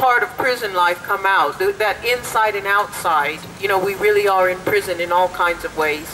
part of prison life come out, that inside and outside. You know, we really are in prison in all kinds of ways.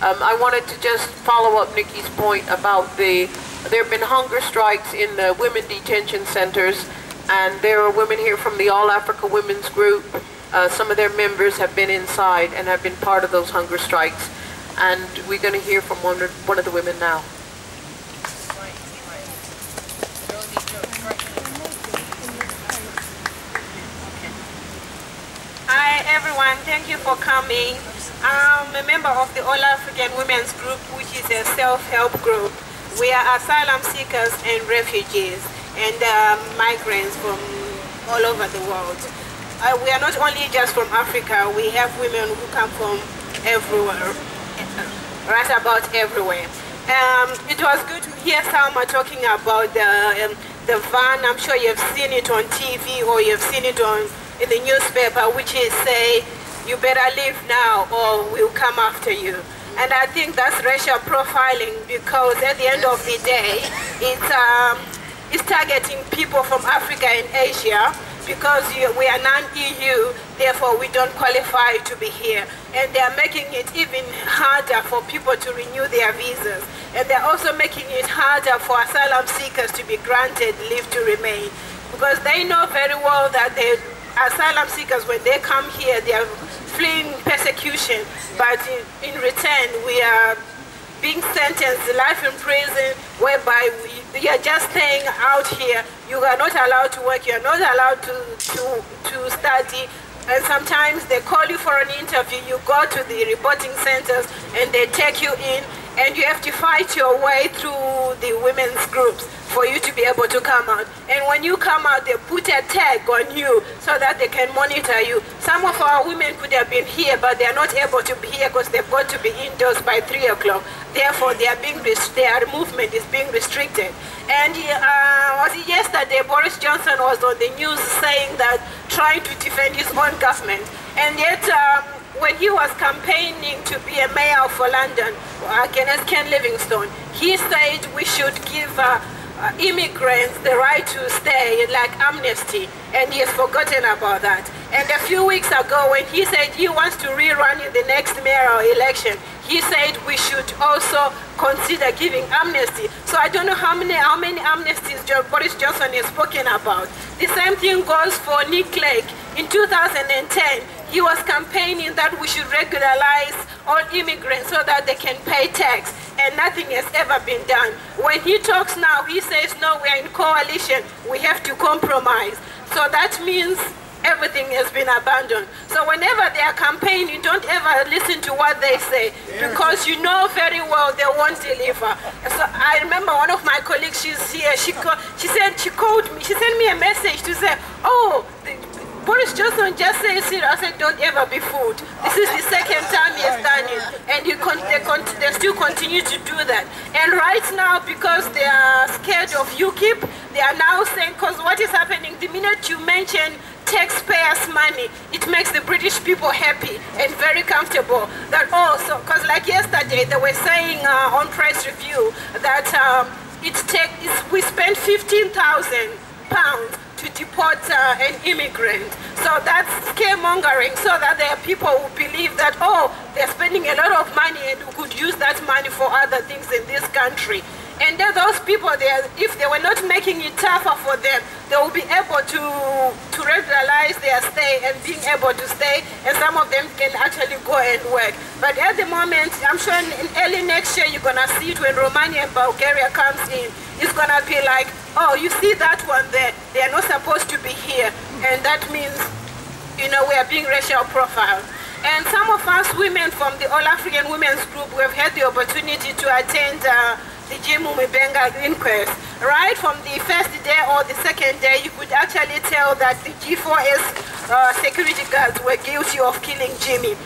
Um, I wanted to just follow up Nikki's point about the, there have been hunger strikes in the women detention centers, and there are women here from the All Africa Women's Group. Uh, some of their members have been inside and have been part of those hunger strikes. And we're going to hear from one, one of the women now. Hi everyone, thank you for coming. I'm a member of the All African Women's Group, which is a self-help group. We are asylum seekers and refugees and um, migrants from all over the world. Uh, we are not only just from Africa, we have women who come from everywhere, right about everywhere. Um, it was good to hear Salma talking about the, um, the van. I'm sure you've seen it on TV or you've seen it on in the newspaper which is say, you better leave now or we'll come after you. And I think that's racial profiling because at the end of the day, it's, um, it's targeting people from Africa and Asia because we are non-EU, therefore we don't qualify to be here. And they are making it even harder for people to renew their visas. And they're also making it harder for asylum seekers to be granted leave to remain because they know very well that they asylum seekers, when they come here, they are fleeing persecution, but in, in return, we are being sentenced to life in prison, whereby we, you are just staying out here. You are not allowed to work. You are not allowed to, to, to study. And sometimes they call you for an interview. You go to the reporting centers and they take you in and you have to fight your way through the women's groups for you to be able to come out. And when you come out, they put a tag on you so that they can monitor you. Some of our women could have been here, but they are not able to be here because they've got to be indoors by 3 o'clock. Therefore, they are being their movement is being restricted. And uh, was it yesterday, Boris Johnson was on the news saying that trying to defend his own government. And yet, um, when he was campaigning to be a mayor for London against Ken Livingstone, he said we should give uh, uh, immigrants the right to stay, like amnesty, and he has forgotten about that. And a few weeks ago, when he said he wants to rerun in the next mayoral election, he said we should also consider giving amnesty. So I don't know how many how many amnesties Boris Johnson has spoken about. The same thing goes for Nick Clegg. In 2010, he was campaigning that we should regularize all immigrants so that they can pay tax, and nothing has ever been done. When he talks now, he says, no, we are in coalition, we have to compromise. So that means everything has been abandoned. So whenever they are campaigning, don't ever listen to what they say because you know very well they won't deliver. So I remember one of my colleagues, she's here, she, she said, she called me, she sent me a message to say, oh, Boris Johnson just says it. I said, don't ever be fooled. This is the second time he has done it. And con they, con they still continue to do that. And right now, because they are scared of UKIP, they are now saying, because what is happening, the minute you mention taxpayers' money, it makes the British people happy and very comfortable. That also, because like yesterday they were saying uh, on press review that um, it take we spent fifteen thousand pounds to deport uh, an immigrant. So that's scaremongering so that there are people who believe that, oh, they're spending a lot of money and we could use that money for other things in this country. And then those people, they, if they were not making it tougher for them, they will be able to, to regularize their stay and being able to stay, and some of them can actually go and work. But at the moment, I'm sure in early next year, you're going to see it when Romania and Bulgaria comes in. It's going to be like, oh, you see that one there? They are not supposed to be here. And that means, you know, we are being racial profiled. And some of us women from the All African Women's Group, we have had the opportunity to attend uh, the Jim Mubenga inquest. Right from the first day or the second day, you could actually tell that the G4S uh, security guards were guilty of killing Jimmy.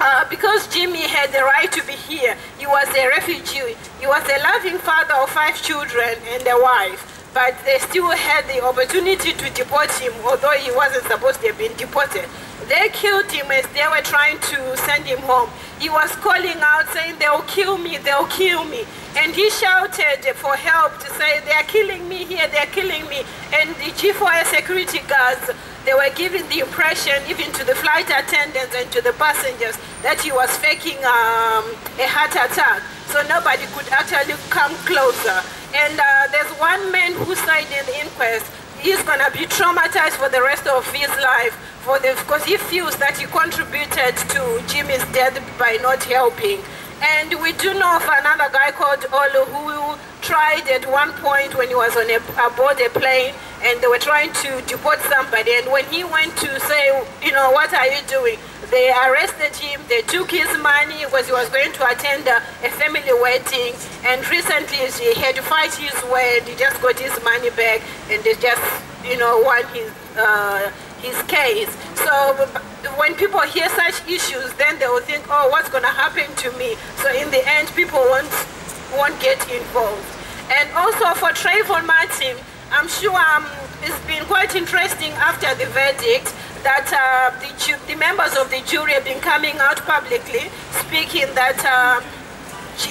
Uh, because Jimmy had the right to be here, he was a refugee. He was a loving father of five children and a wife but they still had the opportunity to deport him, although he wasn't supposed to have been deported. They killed him as they were trying to send him home. He was calling out saying, they'll kill me, they'll kill me. And he shouted for help to say, they're killing me here, they're killing me. And the G4S security guards, they were giving the impression, even to the flight attendants and to the passengers, that he was faking um, a heart attack. So nobody could actually come closer. And uh, there's one man who died in the inquest. He's gonna be traumatized for the rest of his life for the because he feels that he contributed to Jimmy's death by not helping. And we do know of another guy called Olu who tried at one point when he was on a, aboard a plane and they were trying to deport somebody. And when he went to say, you know, what are you doing? They arrested him, they took his money because he was going to attend a, a family wedding. And recently he had to fight his way and he just got his money back and they just, you know, won his, uh, his case. So when people hear such issues, then they will think, oh, what's going to happen to me? So in the end, people won't, won't get involved. And also for Trayvon Martin, I'm sure um, it's been quite interesting after the verdict that uh, the, the, members of the jury have been coming out publicly speaking that uh,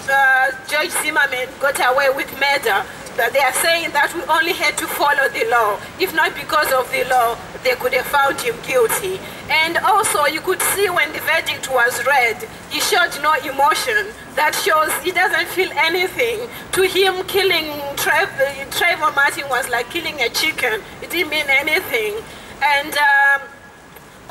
uh, George Zimmerman got away with murder that they are saying that we only had to follow the law. If not because of the law, they could have found him guilty. And also, you could see when the verdict was read, he showed no emotion. That shows he doesn't feel anything. To him, killing Trev Trayvon Martin was like killing a chicken. It didn't mean anything. And um,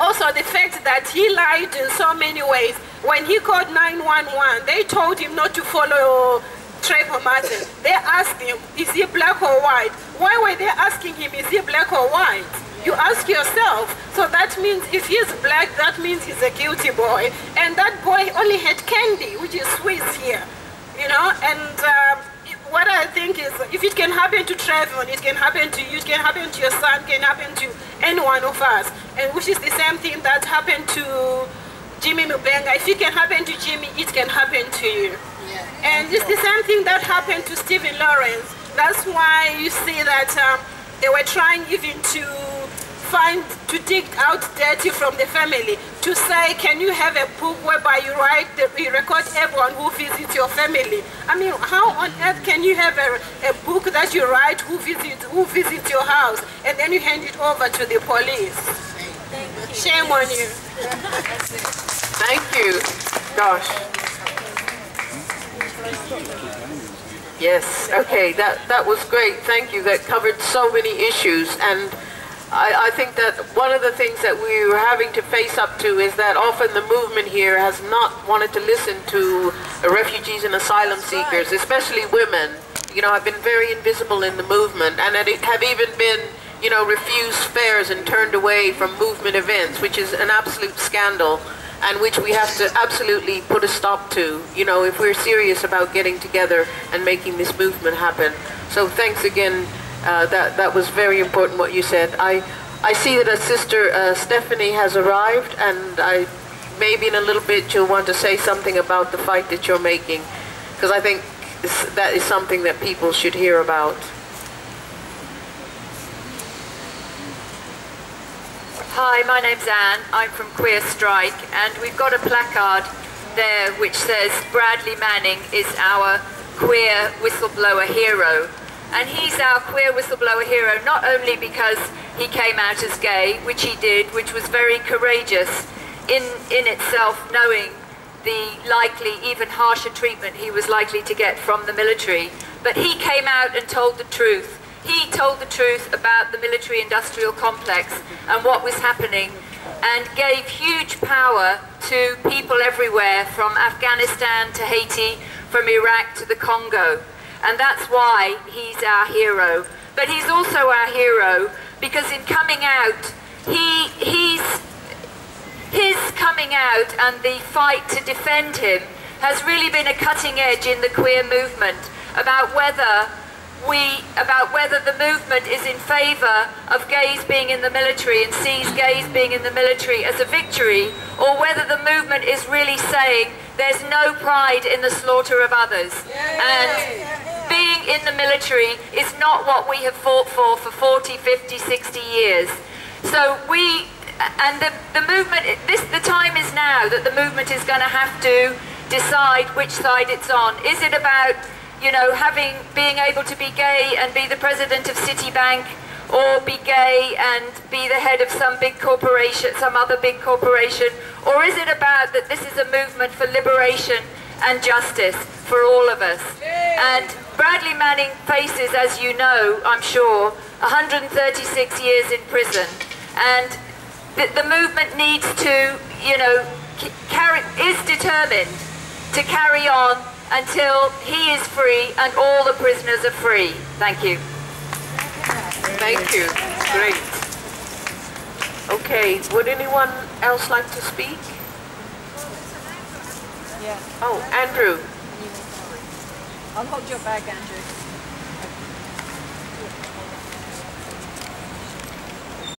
also the fact that he lied in so many ways. When he called 911, they told him not to follow Trevor Martin. They asked him, is he black or white? Why were they asking him, is he black or white? You ask yourself. So that means if he's black, that means he's a guilty boy. And that boy only had candy, which is Swiss here. You know, and um, what I think is if it can happen to Trevor, it can happen to you, it can happen to your son, it can happen to any one of us. And which is the same thing that happened to Jimmy Mubenga. If it can happen to Jimmy, it can happen to you. And it's the same thing that happened to Stephen Lawrence. That's why you see that um, they were trying even to find, to dig out data from the family, to say, can you have a book whereby you write, the, you record everyone who visits your family? I mean, how on earth can you have a, a book that you write who visits, who visits your house, and then you hand it over to the police? Shame on you. Thank you. Gosh. Yes, okay, that, that was great. Thank you. That covered so many issues. And I, I, think that one of the things that we are having to face up to is that often the movement here has not wanted to listen to refugees and asylum seekers, especially women. You know, have been very invisible in the movement and have even been, you know, refused fares and turned away from movement events, which is an absolute scandal and which we have to absolutely put a stop to, you know, if we're serious about getting together and making this movement happen. So thanks again. Uh, that, that was very important what you said. I, I see that a sister uh, Stephanie has arrived and I maybe in a little bit you'll want to say something about the fight that you're making because I think that is something that people should hear about. Hi, my name's Anne. I'm from Queer Strike, and we've got a placard there which says Bradley Manning is our queer whistleblower hero. And he's our queer whistleblower hero not only because he came out as gay, which he did, which was very courageous in, in itself, knowing the likely, even harsher treatment he was likely to get from the military, but he came out and told the truth he told the truth about the military-industrial complex and what was happening and gave huge power to people everywhere from Afghanistan to Haiti, from Iraq to the Congo. And that's why he's our hero. But he's also our hero because in coming out, he, he's, his coming out and the fight to defend him has really been a cutting edge in the queer movement about whether we about whether the movement is in favour of gays being in the military and sees gays being in the military as a victory, or whether the movement is really saying there's no pride in the slaughter of others. And being in the military is not what we have fought for for 40, 50, 60 years. So we and the, the movement, this, the time is now that the movement is going to have to decide which side it's on. Is it about, you know, having, being able to be gay and be the president of Citibank or be gay and be the head of some big corporation, some other big corporation? Or is it about that this is a movement for liberation and justice for all of us? And Bradley Manning faces, as you know, I'm sure, 136 years in prison. And the, the movement needs to, you know, carry, is determined to carry on until he is free and all the prisoners are free. Thank you. Thank you. Great. Okay, would anyone else like to speak? Yeah. Oh, Andrew. I'll hold your bag, Andrew.